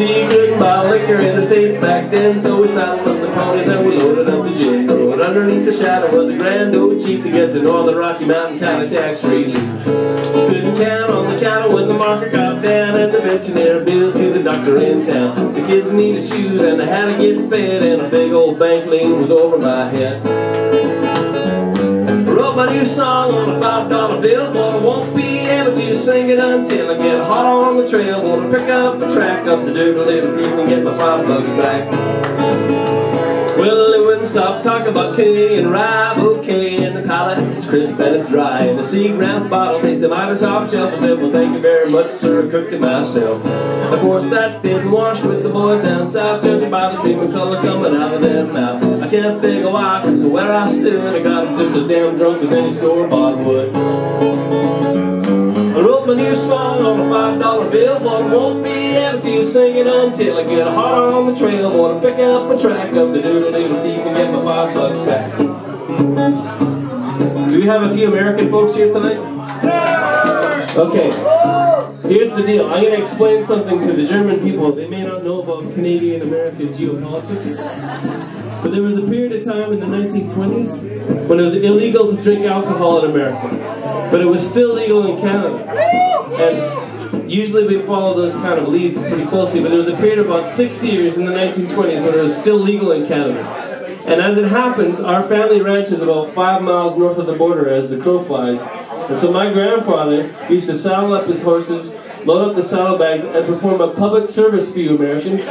you couldn't buy liquor in the States back then, so we saddled up the ponies and we loaded up the gin. Rode underneath the shadow of the Grand Old Chief to get to northern Rocky Mountain of tax relief. Couldn't count on the cattle when the market got down and the veterinary bills to the doctor in town. The kids needed shoes and they had to get fed and a big old bank lien was over my head. I wrote my new song on a five dollar bill, but I won't be sing it until I get hot on the trail. Gonna pick up the track up the doodle little thief and get my five bucks back. Well, they wouldn't stop talking about Canadian rye bouquet and the palate it's crisp and it's dry. And the Seagrams bottle tastes mighty top shelf. I said, well, thank you very much, sir. I cooked it myself. Of course, that didn't wash with the boys down south, judging by the stream of color coming out of their mouth. I can't figure why, cause where I stood, I got just as damn drunk as any store-bought would. Wrote my new song on a five dollar bill, but I won't be able to sing it until I get hot on the trail. Wanna pick up a track of the doodle doodle thief and get my five bucks back. Do we have a few American folks here tonight? Okay. Here's the deal. I'm going to explain something to the German people. They may not know about Canadian American geopolitics. But there was a period of time in the 1920s when it was illegal to drink alcohol in America. But it was still legal in Canada. And usually we follow those kind of leads pretty closely, but there was a period of about six years in the 1920s when it was still legal in Canada. And as it happens, our family ranch is about five miles north of the border as the crow flies. And so my grandfather used to saddle up his horses, load up the saddlebags, and perform a public service for you Americans.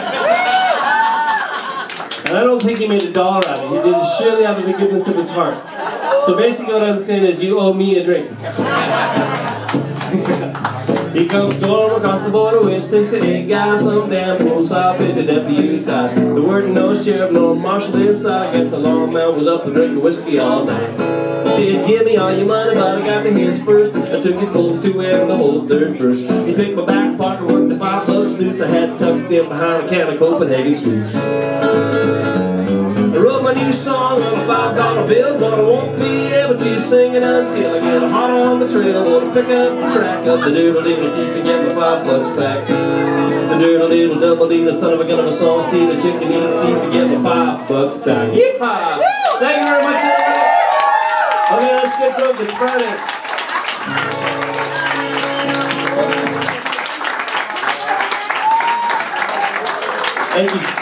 And I don't think he made a dollar out of it. He did it surely out of the goodness of his heart. So basically what I'm saying is you owe me a drink. He comes storm across the border with six and eight guys, some damn fool saw fit to deputize. There weren't no sheriff nor marshal inside. Guess the lawman was up to drinking whiskey all night. He said, give me all your money, but I got the his first. I took his Colts to and the whole third verse. He picked my back pocket, worked the five bucks loose. I had tucked in behind a can of Copenhagen snoose. New song on a five dollar bill, but I won't be able to sing it until I get hot on the trail. Wanna pick up the track of the doodle doodle thief and get my five bucks back. The doodle doodle double D, the son of a gun of a song, steal a chicken eat thief and get my five bucks back. Yeehaw! Thank you very much, everybody. Okay, let's get drunk. It's Friday. Thank you.